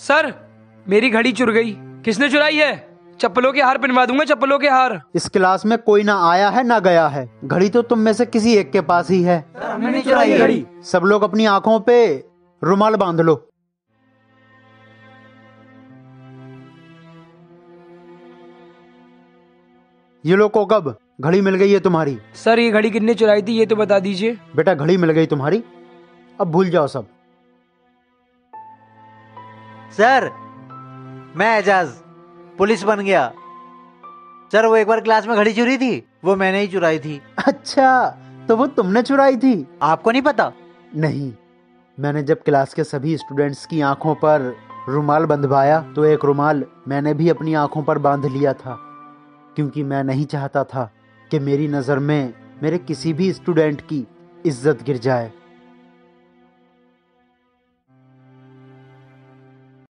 Sir मेरी घड़ी चुर गई। किसने चुराई है? चप्पलों के हार पिनवा दूँगा चप्पलों के हार। इस क्लास में कोई ना आया है ना गया है। घड़ी तो तुम में से किसी एक के पास ही है। हमने नहीं चुराई घड़ी। सब लोग अपनी आँखों पे रुमाल बाँध लो। ये लोग को कब? घड़ी मिल गई है तुम्हारी। सर ये घड़ी कितने चुराई थी ये तो बता दीजिए। बेटा घड़ी मिल गई तुम्हारी। अब भूल जाओ सब। सर मैं एजाज पुलिस बन गया। सर वो एक बार क्लास में घड़ी चुरी थी वो मैंने ही चुराई थी। अच्छा तो वो तुमने चुराई थी? आपको नहीं पता? नहीं मैंने जब क्लास के सभी स्टूडेंट्स की आँखों पर रुमाल बंधवाया तो एक रुमाल मैंने भी अपनी आँखों पर बाँध लिया था क्योंकि मैं नहीं चाहता था कि मेरी नज़र में मेरे किसी भी स्टूडेंट की इज़्ज़त गिर जाए।